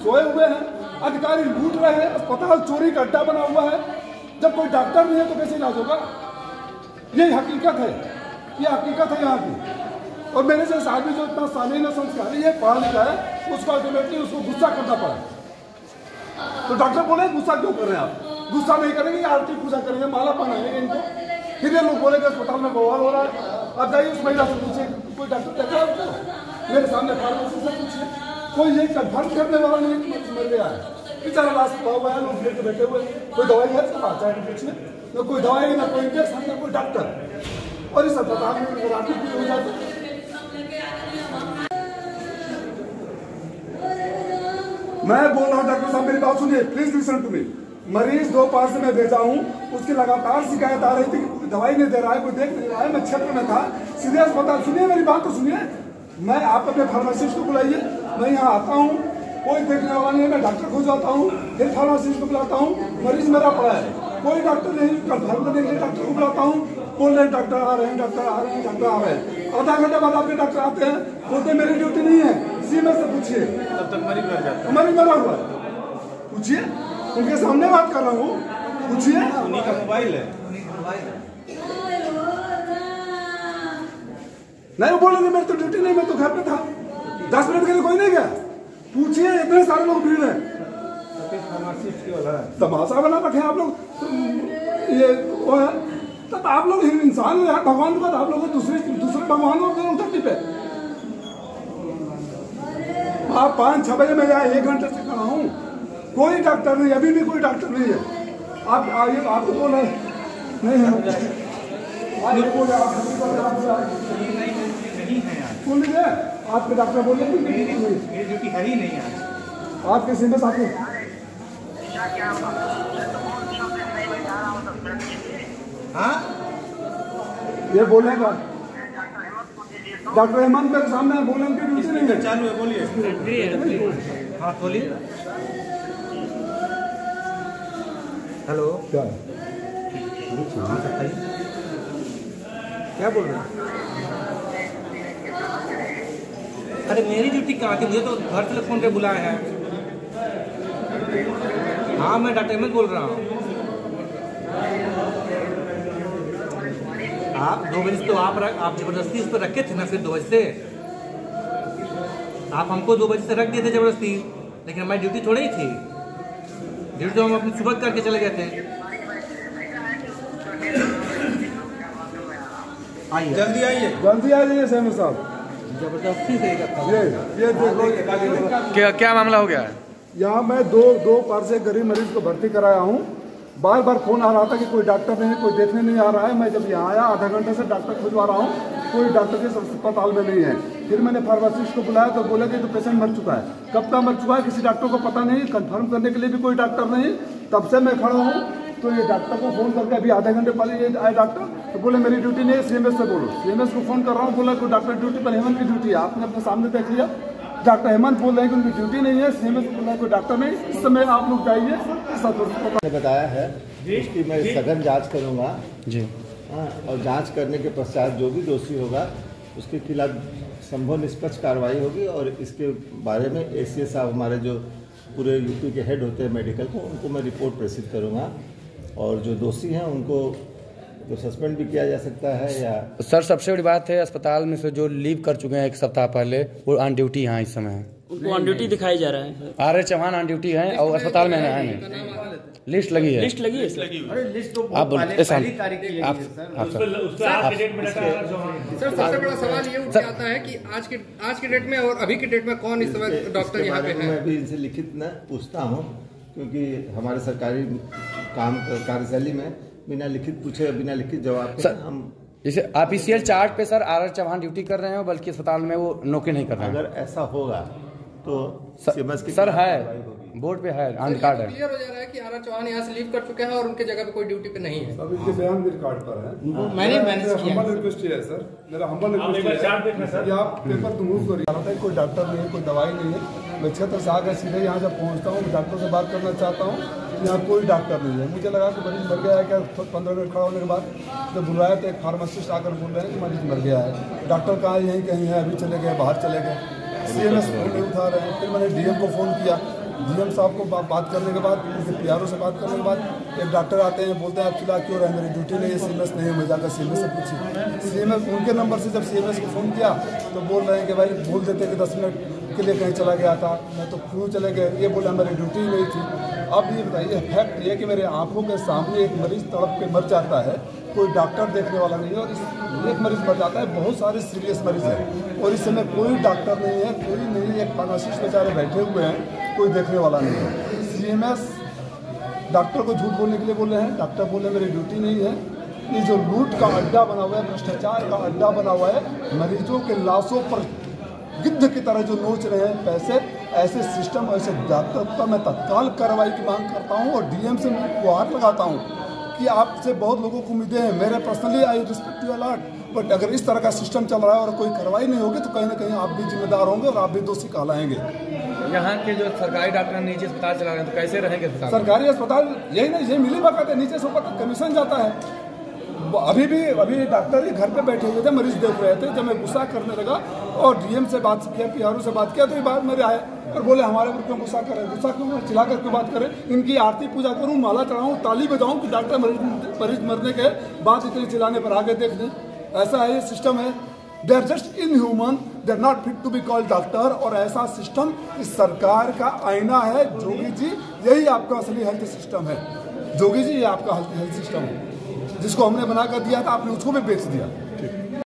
सोए हुए हैं, अधिकारी लूट रहे हैं, अस्पताल चोरी का अड्डा बना हुआ है। जब कोई डॉक्टर नहीं है तो कैसे इलाज होगा? यही हकीकत है, ये हकीकत है यहाँ की। और मेरे जैसे आदमी जो इतना शालीन है संस्कारी है, पढ़ा लिखा है, उसको अल्टीमेटली उसको गुस्सा करना पड़ा। तो डॉक्टर बोले, गुस्सा क्यों कर रहे हैं आप? गुस्सा नहीं करेंगे आरती पूजा करेंगे, माला पहनाएँगे इनको। फिर ये लोग बोलेंगे अस्पताल में बवाल हो रहा है। अब जाइए उस महिला से पूछिए, कोई डॉक्टर देखा उसको मेरे सामने फार्मेसी से पूछिए। कोई ये कन्फर्म करने वाला नहीं कि मर गया है बेचारा पड़ा हुआ है लोग लेके बैठे हुए। कोई दवाई है सब आता है कुछ में न कोई दवाई, ना कोई इंजेक्शन, ना कोई डॉक्टर। और इस अस्पताल में अगर मैं बोल रहा हूँ, डॉक्टर साहब, मेरी बात सुनिए प्लीज़ लिसन टू मी मरीज़ दो पार से मैं भेजा हूँ, उसकी लगातार शिकायत आ रही थी दवाई नहीं दे रहा है, कोई देख नहीं रहा है, मैं क्षेत्र में था, सीधे अस्पताल, सुनिए मेरी बात तो सुनिए। मैं आप अपने फार्मासिस्ट को बुलाइए, मैं यहाँ आता हूँ, कोई देखने वाला नहीं मैं डॉक्टर को जाता हूँ, फिर फार्मासिस्ट को बुलाता हूँ, मरीज़ मेरा पड़ा है। कोई डॉक्टर नहीं कंफर्म करने के डॉक्टर को बुलाता हूँ, बोल रहे डॉक्टर आ रहे हैं डॉक्टर आ रहे हैं डॉक्टर आ रहे हैं। आधा घंटे बाद आपके डॉक्टर आते हैं, बोलते मेरी ड्यूटी नहीं है। सी में से पूछिए। तब तक मरीज़ मर जाता हमारी मरा हुआ है। पूछिए। उनके सामने बात कर रहा हूँ। पूछिए। उन्हीं का मोबाइल है। नहीं वो बोलेंगे मेरी तो ड्यूटी नहीं मैं तो घर पे था। दस मिनट के लिए कोई नहीं गया। पूछिए इतने सारे लोग भीड़ है। की है। तमाशा बना रखे आप लोग। ये वो है। तब आप लोग इंसान हो भगवान के बाद आप लोग दूसरे दूसरे भगवान गए धरती पे। आप पाँच छः बजे मैं यहाँ एक घंटे से खड़ा हूँ। कोई डॉक्टर नहीं अभी भी कोई डॉक्टर नहीं है। आप आइए आपको बोल है। नहीं है। बोल लीजिए आपके डॉक्टर बोल हैं। है ही आपके सीधे साथी हाँ? ये बोल रहे हैं डॉक्टर हेमंत मेरे सामने है, बोले उनकी ड्यूटी नहीं है। चालू है बोलिए। हाँ। बोलिए। हेलो। क्या? क्या बोल रहे हैं? अरे मेरी ड्यूटी कहाँ थी मुझे तो घर से फ़ोन पे बुलाया है। हाँ मैं डॉक्टर अहमद बोल रहा हूँ। आप दो बजे तो आप रख, आप ज़बरदस्ती उस पर रखे थे ना फिर दो बजे से? आप हमको दो बजे से रख दिए थे ज़बरदस्ती लेकिन हमारी ड्यूटी थोड़ी ही थी। ड्यूटी तो हम अपनी सुबह करके चले गए थे। आइए। जल्दी आइए। जल्दी आ जाइए सहमी साहब। ज़बरदस्ती से ये ये देखो क्या क्या मामला हो गया? है यहाँ मैं दो दो बार से गरीब मरीज़ को भर्ती कराया हूँ। बार बार फ़ोन आ रहा था कि कोई डॉक्टर नहीं, कोई देखने नहीं आ रहा है। मैं जब यहाँ आया, आधा घंटे से डॉक्टर खुजवा रहा हूँ, कोई डॉक्टर इस अस्पताल में नहीं है। फिर मैंने फार्मासिस्ट को बुलाया तो बोला कि तो पेशेंट मर चुका है। कब का मर चुका है, किसी डॉक्टर को पता नहीं कंफर्म करने के लिए भी कोई डॉक्टर नहीं। तब से मैं खड़ा हूँ तो ये डॉक्टर को फ़ोन करके अभी आधे घंटे पहले ये आए डॉक्टर तो बोले, मेरी ड्यूटी नहीं है सीएमएस से बोलो। सीएमएस को फ़ोन कर रहा हूँ, बोला, कोई डॉक्टर ड्यूटी पर हेमंत की ड्यूटी है, आपने अपने सामने देख लिया। डॉक्टर हेमंत बोल रहे हैं कि उनकी ड्यूटी नहीं है को बोल रहे हैं कोई डॉक्टर नहीं। इस समय आप लोग जाइए ने बताया है उसकी मैं सघन जाँच करूँगा। जी। हाँ, और जाँच करने के पश्चात जो भी दोषी होगा उसके खिलाफ संभव निष्पक्ष कार्रवाई होगी और इसके बारे में ए साहब हमारे जो पूरे यूपी के हेड होते हैं मेडिकल को उनको मैं रिपोर्ट प्रेषित करूँगा। और जो दोषी हैं उनको तो सस्पेंड भी किया जा सकता है या सर सबसे बड़ी बात है अस्पताल में से जो लीव कर चुके हैं एक सप्ताह पहले वो ऑन ड्यूटी यहाँ इस समय है। उनको ऑन ड्यूटी दिखाई जा रहा है R H Chauhan on duty है और अस्पताल में है नहीं। लिस्ट लगी है। लिस्ट लगी है सर आप बोलो ऐसा आप आप सर सर सबसे बड़ा सवाल ये उठ के आता है कि आज के आज के डेट में और अभी के डेट में कौन इस समय डॉक्टर यहाँ पे में है? मैं भी इनसे लिखित न पूछता हूँ क्योंकि हमारे सरकारी काम कार्यशैली में बिना लिखित पूछे बिना लिखित जवाब के सर, हम जैसे ऑफिशियल चार्ट पे sir R H Chauhan duty कर रहे हैं बल्कि अस्पताल में वो नौकरी नहीं कर रहे हैं। अगर ऐसा होगा तो की सर है बोर्ड पे है ऑन कार्ड है। क्लियर हो जा रहा है कि आर आर चौहान यहाँ से लीव कर चुके हैं और उनके जगह पे कोई ड्यूटी पे नहीं है। अब इनके बयान भी रिकॉर्ड पर है। मैंने मैनेज किया। हम्बल रिक्वेस्ट है सर। मेरा हम्बल रिक्वेस्ट है कि आप पेपर तो मूव करिए। कोई डॉक्टर नहीं है कोई दवाई नहीं है। मैं क्षेत्र से आकर सीधे यहाँ जब पहुँचता हूँ डॉक्टर से बात करना चाहता हूँ। यहाँ कोई डॉक्टर नहीं है। मुझे लगा कि मरीज़ मर गया है क्या पंद्रह मिनट खड़ा होने के बाद जब बुलाया तो एक फार्मासिस्ट आकर बोल रहे हैं कि मरीज़ मर गया है। डॉक्टर कहाँ यहीं कहीं है अभी चले गए बाहर चले गए। सी एम एस नहीं उठा रहे हैं। फिर मैंने डीएम को फ़ोन किया। डीएम साहब को बा, बात करने के बाद उनके पी से बात करने के बाद एक डॉक्टर आते हैं बोलते हैं आप चिल्ला क्यों रहे मेरी ड्यूटी नहीं है सी एम एस नहीं है मैं जाकर सी एम एस से पूछी। सी एम एस उनके नंबर से जब सी एम एस को फ़ोन किया तो बोल रहे हैं कि भाई बोल देते कि दस मिनट के लिए कहीं चला गया था। मैं तो क्यों चले गए। ये बोला मेरी ड्यूटी नहीं थी। अब ये बताइए फैक्ट ये कि मेरे आँखों के सामने एक मरीज़ तड़प के मर जाता है, कोई डॉक्टर देखने वाला नहीं है और इस एक मरीज़ मर जाता है, बहुत सारे सीरियस मरीज़ हैं। और इस समय कोई डॉक्टर नहीं है, कोई नहीं, एक फार्मासिस्ट बेचारे बैठे हुए हैं, कोई देखने वाला नहीं है। सीएमएस डॉक्टर को झूठ बोलने के लिए बोले हैं डॉक्टर बोले मेरी ड्यूटी नहीं है। ये जो लूट का अड्डा बना हुआ है, भ्रष्टाचार का अड्डा बना हुआ है, मरीजों के लाशों पर गिद्ध की तरह जो नोच रहे हैं, पैसे ऐसे सिस्टम ऐसे डॉक्टर मैं तत्काल कार्रवाई की मांग करता हूँ और डीएम से मैं गुहार लगाता हूँ कि आपसे बहुत लोगों को उम्मीदें हैं। मेरे personally I respect you a lot but अगर इस तरह का सिस्टम चल रहा है और कोई कार्रवाई नहीं होगी तो कहीं ना कहीं आप भी जिम्मेदार होंगे और आप भी दोषी कहलाएँगे। यहाँ के जो सरकारी डॉक्टर निजी अस्पताल चला रहे हैं तो कैसे रहेंगे सरकारी अस्पताल यही नहीं यही मिली बात है। नीचे से ऊपर कमीशन जाता है। अभी भी, अभी डॉक्टर ही घर पे बैठे हुए थे, मरीज़ देख रहे थे, जब मैं गुस्सा करने लगा और डीएम से बात किया पी से बात किया तो ये बात मेरे आए और बोले, हमारे ऊपर क्यों गुस्सा करें गुस्सा क्यों? चिल्ला कर क्यों बात करें इनकी आरती पूजा करूँ, माला चढ़ाऊँ, ताली बजाऊँ कि डॉक्टर मरीज़ मरीज़ मरने के बाद इतने चिल्लाने पर आगे देख लें? ऐसा है, ये सिस्टम है। They are just inhuman they are not fit to be called doctor और ऐसा सिस्टम इस सरकार का आईना है। जोगी जी, यही आपका असली हेल्थ सिस्टम है। जोगी जी, ये आपका हेल्थ सिस्टम है। जिसको हमने बना कर दिया था आपने उसको भी बेच दिया।